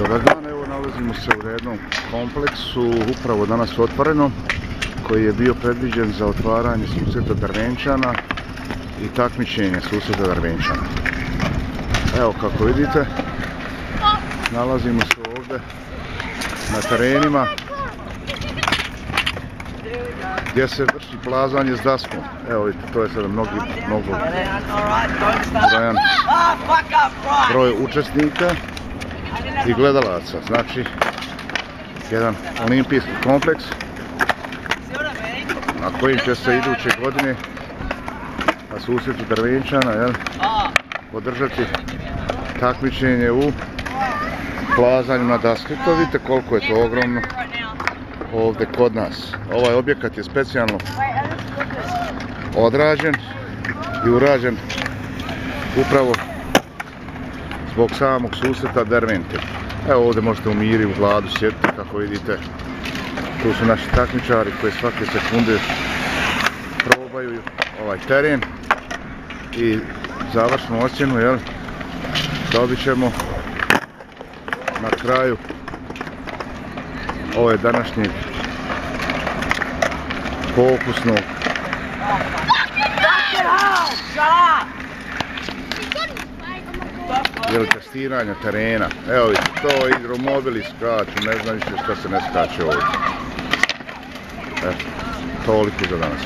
Dobar dan, evo nalazimo se u jednom kompleksu, upravo danas otvoreno, koji je bio predviđen za otvaranje susjeta Drvenčana i takmičenje susjeta Drvenčana. Evo kako vidite, nalazimo se ovdje na terenima gdje se vrši plazanje s daskom. Evo vidite, to je sada mnogi, mnogo brojan broj učesnika i gledalaca. Znači, jedan olimpijski kompleks na kojim će se iduće godine na susjetu Drvenčana jel, podržati takmičenje u plazanju na daske. To vidite koliko je to ogromno ovdje kod nas. Ovaj objekat je specijalno odrađen i urađen upravo zbog samog susreta Dervente. Evo ovdje možete u miri, u vladu sjetiti kako vidite. Tu su naši takmičari koji svake sekunde probaju ovaj teren i završnu ocjenu, jel? Dobit ćemo na kraju ove današnje pokusnog jel testiranja terena. Evo vidite, to hidromobili skaču, ne znam više šta se ne skače ovdje. Eto, toliko za danas.